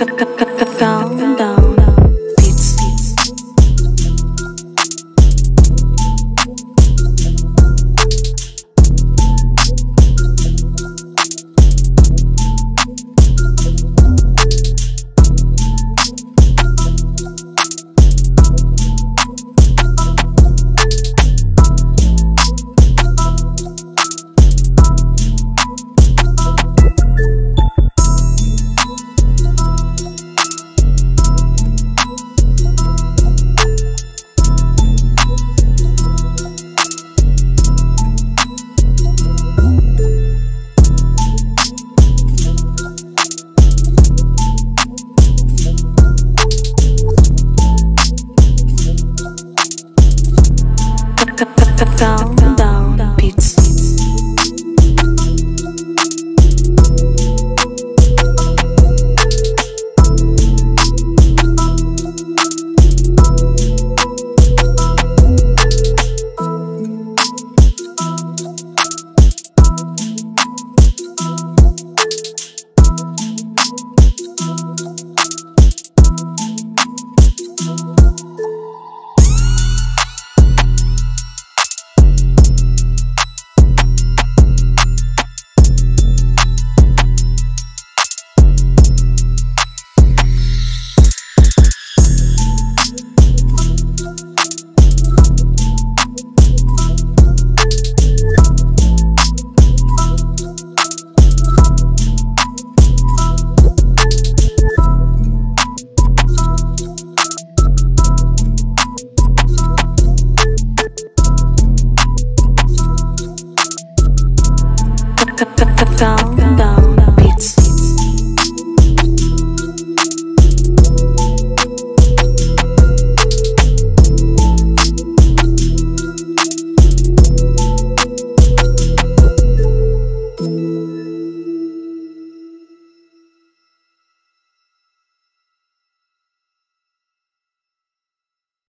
K coração. Countdown